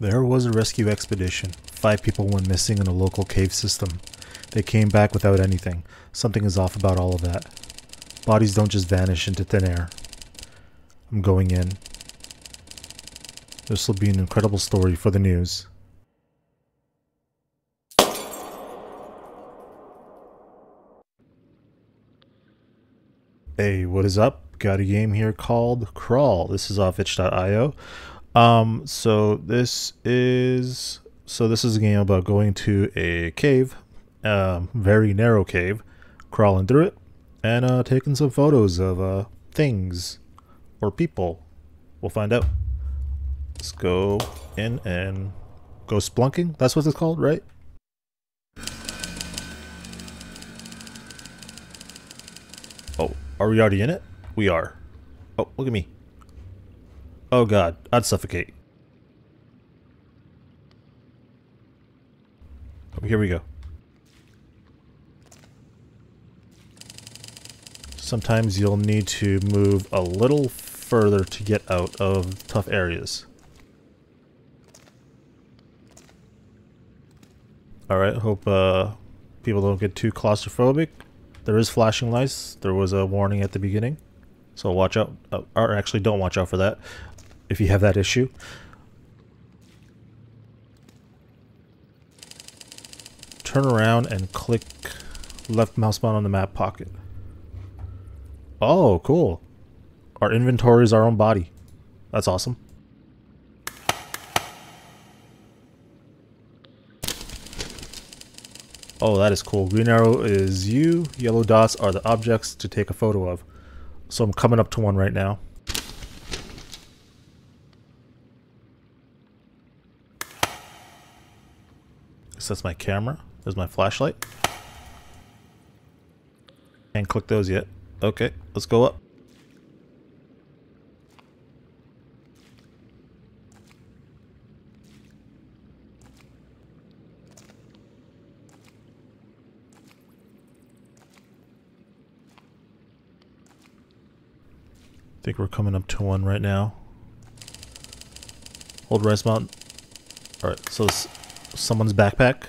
There was a rescue expedition. Five people went missing in a local cave system. They came back without anything. Something is off about all of that. Bodies don't just vanish into thin air. I'm going in. This will be an incredible story for the news. Hey, what is up? Got a game here called Crawl. This is off itch.io. Um, so this is so this is a game about going to a cave, um, very narrow cave, crawling through it, and uh, taking some photos of uh, things or people. We'll find out. Let's go in and go splunking. That's what it's called, right? Oh, are we already in it? We are. Oh, look at me. Oh god, I'd suffocate. Oh, here we go. Sometimes you'll need to move a little further to get out of tough areas. Alright, hope uh, people don't get too claustrophobic. There is flashing lights. There was a warning at the beginning. So watch out. Uh, or actually, don't watch out for that if you have that issue. Turn around and click left mouse button on the map pocket. Oh, cool. Our inventory is our own body. That's awesome. Oh, that is cool. Green arrow is you. Yellow dots are the objects to take a photo of. So I'm coming up to one right now. That's my camera. There's my flashlight. Can't click those yet. Okay, let's go up. I think we're coming up to one right now. Hold res mount. Alright, so someone's backpack.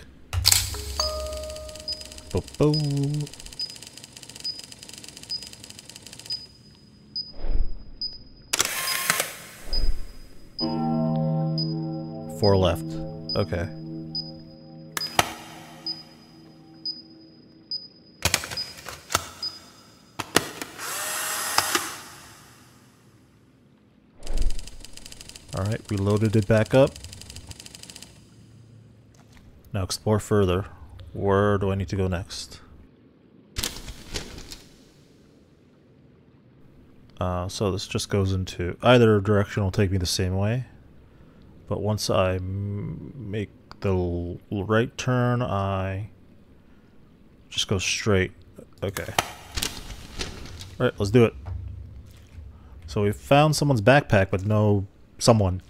Bo -bo. Four left. Okay. Alright, we loaded it back up. Now explore further. Where do I need to go next? Uh, so this just goes into either direction will take me the same way. But once I make the right turn, I just go straight. Okay. Alright, let's do it. So we found someone's backpack, but no someone.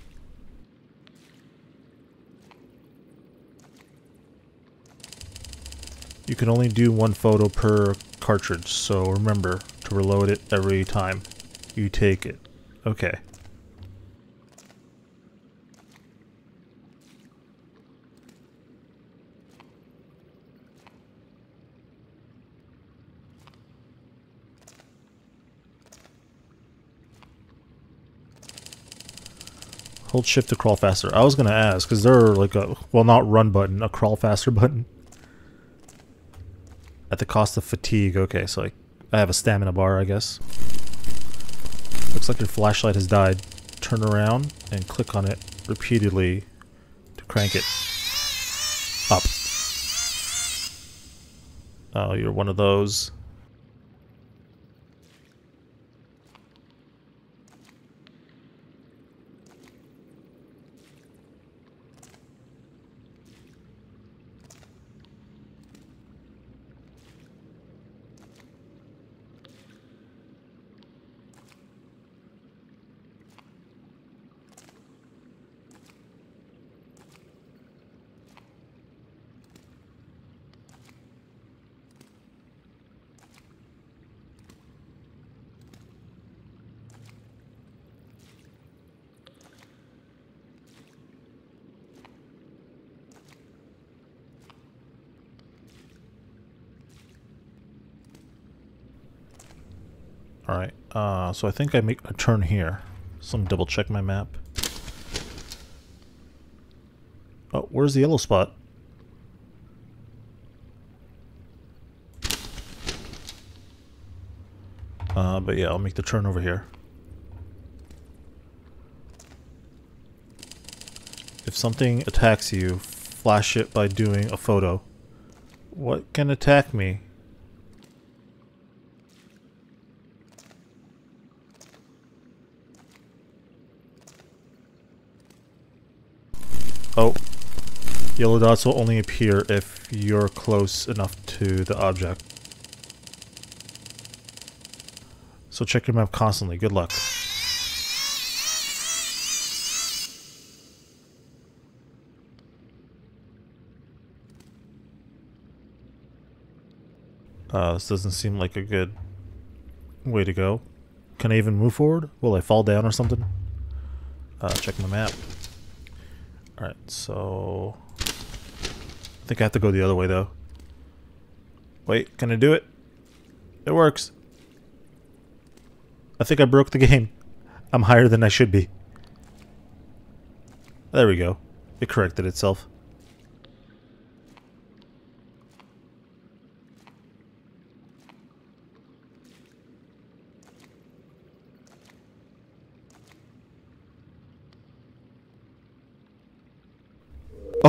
You can only do one photo per cartridge, so remember to reload it every time you take it. Okay. Hold shift to crawl faster. I was gonna ask, because there are like a, well not run button, a crawl faster button. At the cost of fatigue. Okay, so I, I have a stamina bar, I guess. Looks like your flashlight has died. Turn around and click on it repeatedly to crank it up. Oh, you're one of those. Uh, so I think I make a turn here. So I'm double check my map. Oh, where's the yellow spot? Uh, but yeah, I'll make the turn over here. If something attacks you, flash it by doing a photo. What can attack me? Oh. Yellow dots will only appear if you're close enough to the object. So check your map constantly. Good luck. Uh, this doesn't seem like a good way to go. Can I even move forward? Will I fall down or something? Uh, check my map. Alright, so... I think I have to go the other way, though. Wait, can I do it? It works. I think I broke the game. I'm higher than I should be. There we go. It corrected itself.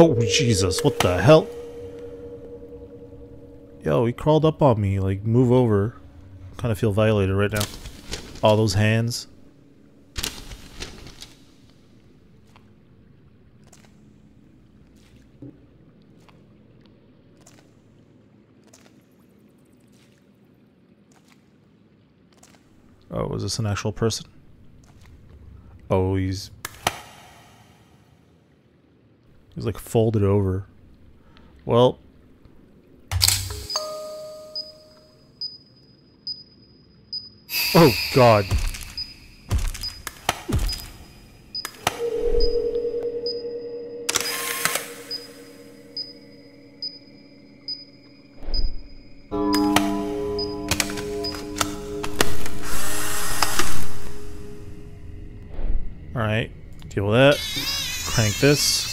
Oh, Jesus, what the hell? Yo, he crawled up on me, like, move over. kind of feel violated right now. All those hands. Oh, is this an actual person? Oh, he's He's like folded over. Well. Oh, God. Alright, deal with that. Crank this.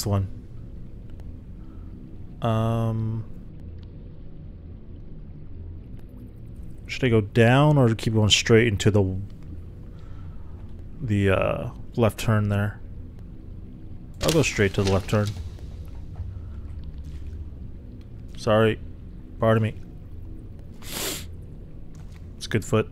Next one? Um... Should I go down or keep going straight into the... The, uh, left turn there? I'll go straight to the left turn. Sorry. Pardon me. It's good foot.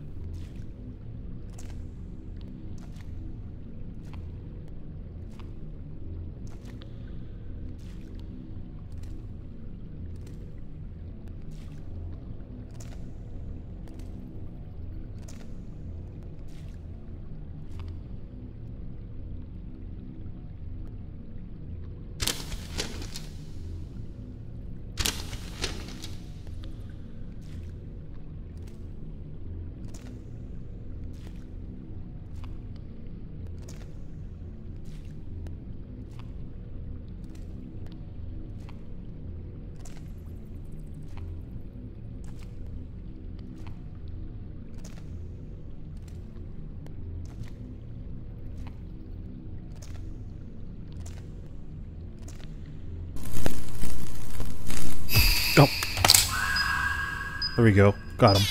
Oh. There we go. Got him.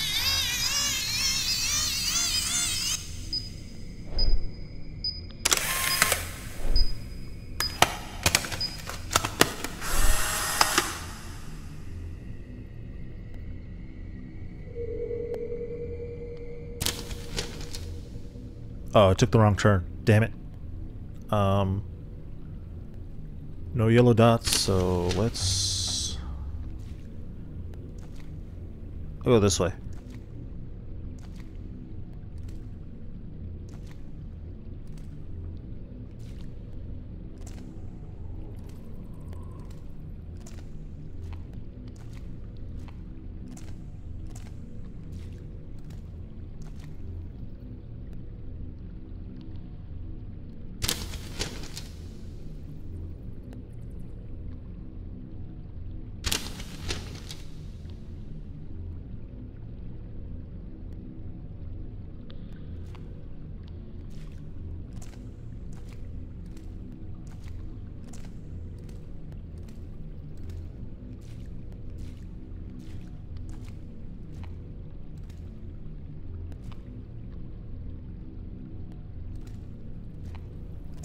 Oh, I took the wrong turn. Damn it. Um, no yellow dots, so let's I'll go this way.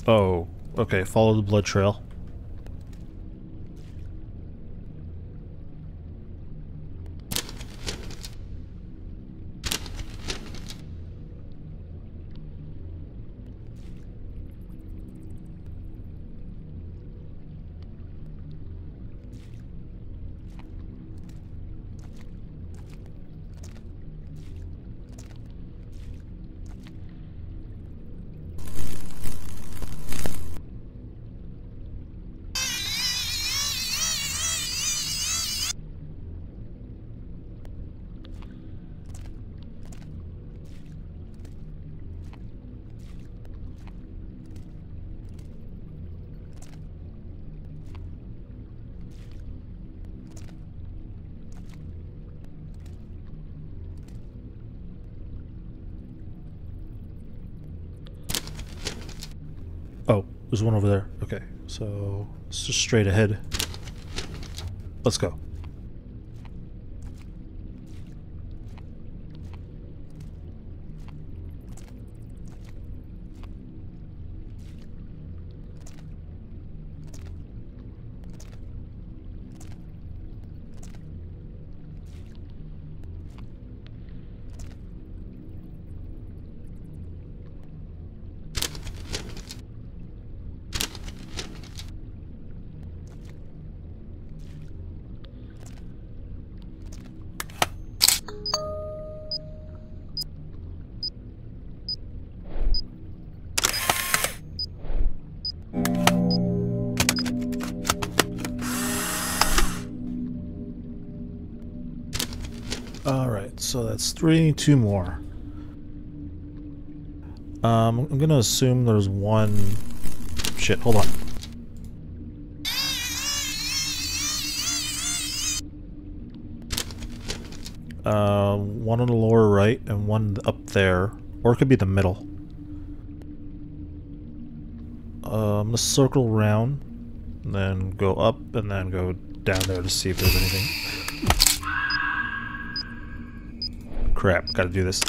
Oh, okay, follow the blood trail. Oh, there's one over there. Okay, so it's just straight ahead. Let's go. Alright, so that's three, two more. Um, I'm gonna assume there's one... Shit, hold on. Uh, one on the lower right and one up there. Or it could be the middle. Uh, I'm gonna circle around, and then go up, and then go down there to see if there's anything. Crap, gotta do this.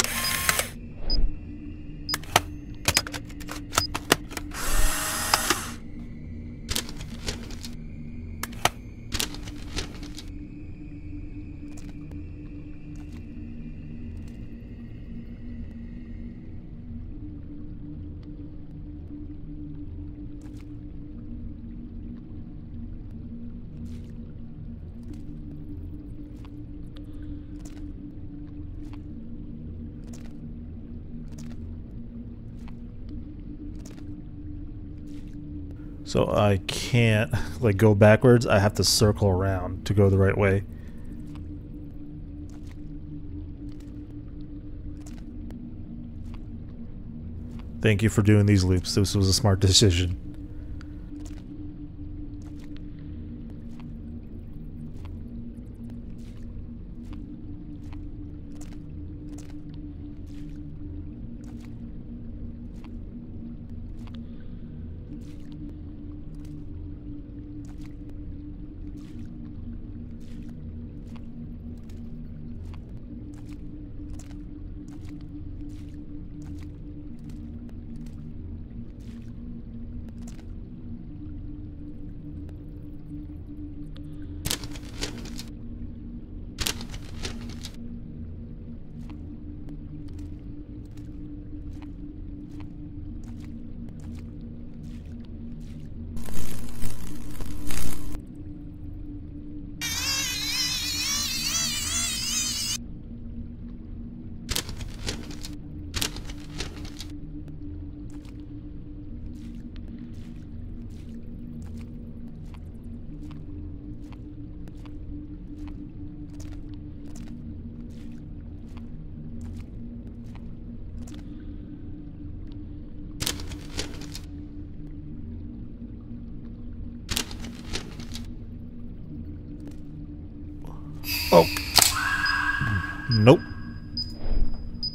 So I can't like go backwards. I have to circle around to go the right way. Thank you for doing these loops. This was a smart decision.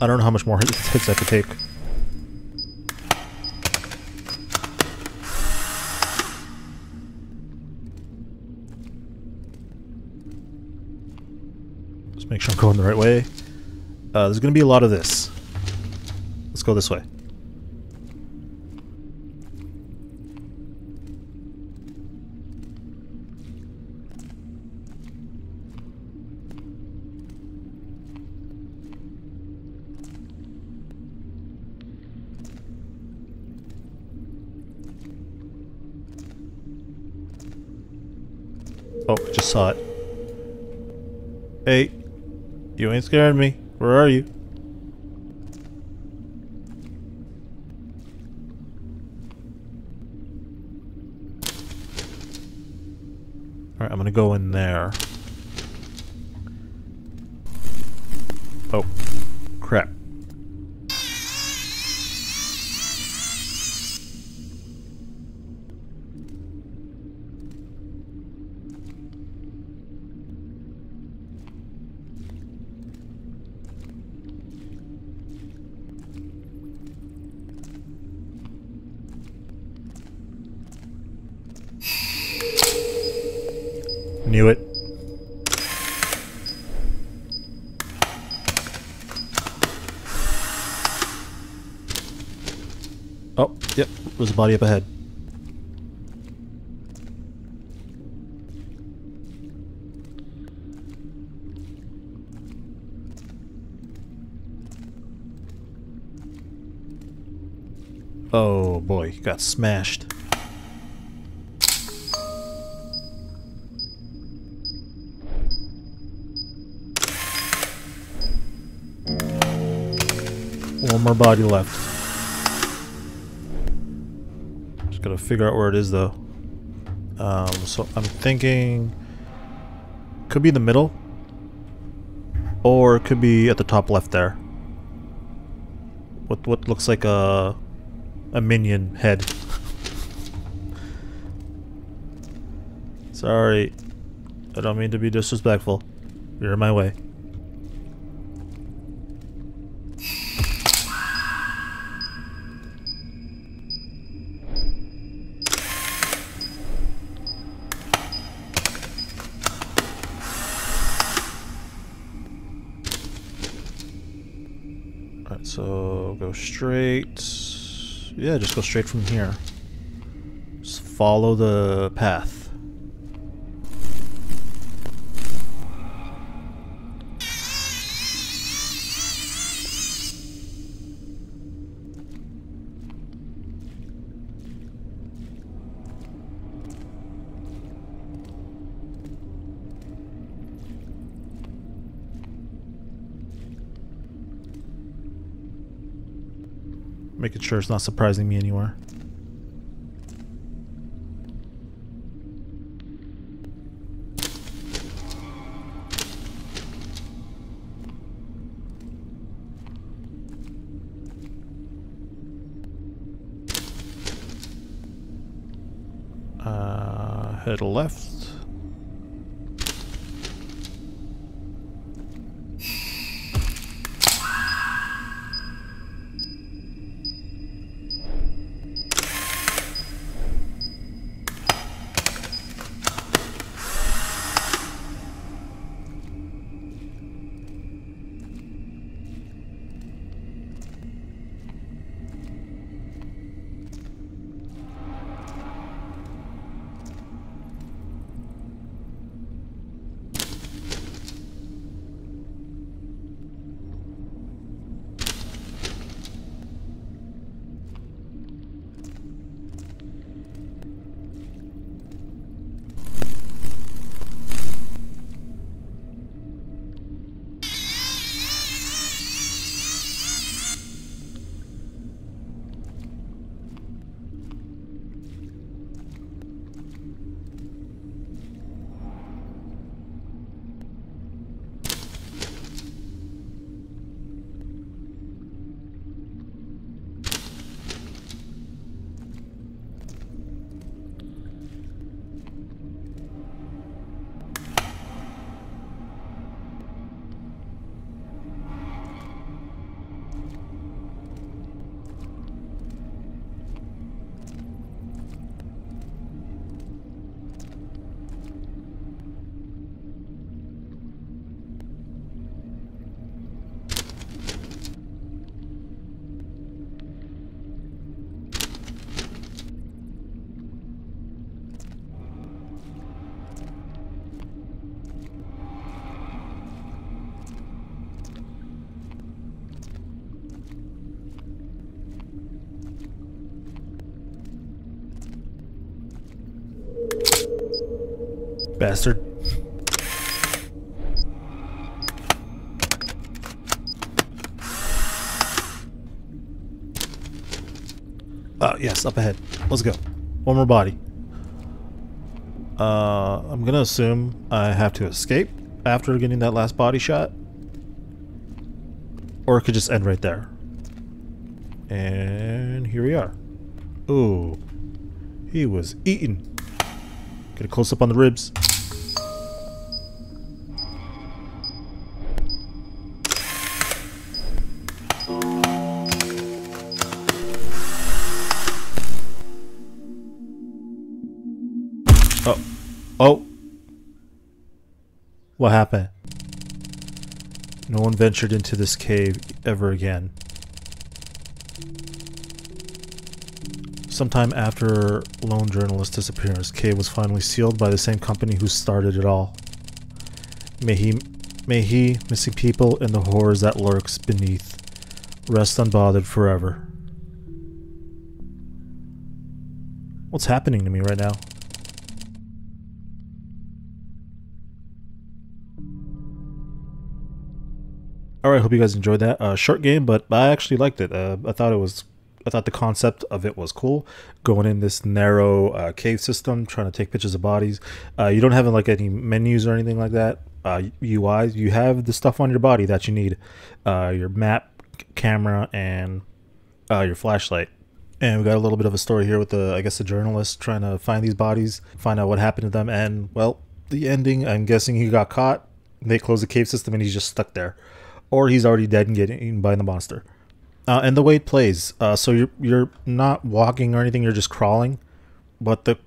I don't know how much more hits I could take. Just make sure I'm going the right way. Uh, there's going to be a lot of this. Let's go this way. Saw it. Hey, you ain't scaring me. Where are you? Alright, I'm gonna go in there. Oh, crap. There's a body up ahead. Oh boy, got smashed. One more body left. Just gotta figure out where it is though. Um, so I'm thinking could be in the middle or it could be at the top left there. What what looks like a a minion head. Sorry. I don't mean to be disrespectful. You're in my way. Yeah, just go straight from here. Just follow the path. Making sure it's not surprising me anywhere. Uh, head left. Bastard. Uh, yes, up ahead. Let's go. One more body. Uh, I'm gonna assume I have to escape after getting that last body shot. Or it could just end right there. And here we are. Ooh. He was eating. Get a close up on the ribs. Oh. What happened? No one ventured into this cave ever again. Sometime after lone journalist's disappearance, cave was finally sealed by the same company who started it all. May he, may he, missing people, and the horrors that lurks beneath, rest unbothered forever. What's happening to me right now? All right, hope you guys enjoyed that. Uh, short game, but I actually liked it. Uh, I thought it was, I thought the concept of it was cool. Going in this narrow uh, cave system, trying to take pictures of bodies. Uh, you don't have like any menus or anything like that. Uh, UI, you have the stuff on your body that you need. Uh, your map, camera, and uh, your flashlight. And we got a little bit of a story here with the, I guess, the journalist trying to find these bodies, find out what happened to them, and well, the ending. I'm guessing he got caught. They closed the cave system, and he's just stuck there or he's already dead and getting eaten by the monster. Uh, and the way it plays, uh, so you're you're not walking or anything, you're just crawling, but the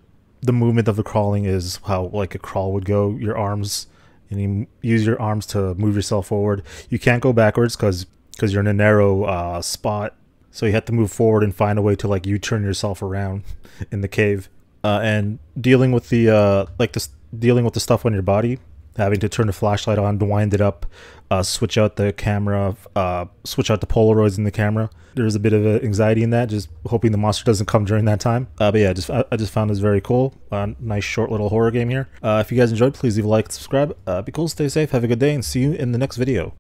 the movement of the crawling is how like a crawl would go. Your arms, and you use your arms to move yourself forward. You can't go backwards because because you're in a narrow uh, spot, so you have to move forward and find a way to like you turn yourself around in the cave. Uh, and dealing with the uh, like this dealing with the stuff on your body having to turn the flashlight on to wind it up, uh, switch out the camera, uh, switch out the Polaroids in the camera. There's a bit of anxiety in that, just hoping the monster doesn't come during that time. Uh, but yeah, just I, I, just found this very cool. Uh, nice short little horror game here. Uh, if you guys enjoyed, please leave a like, subscribe. Uh, be cool, stay safe, have a good day, and see you in the next video.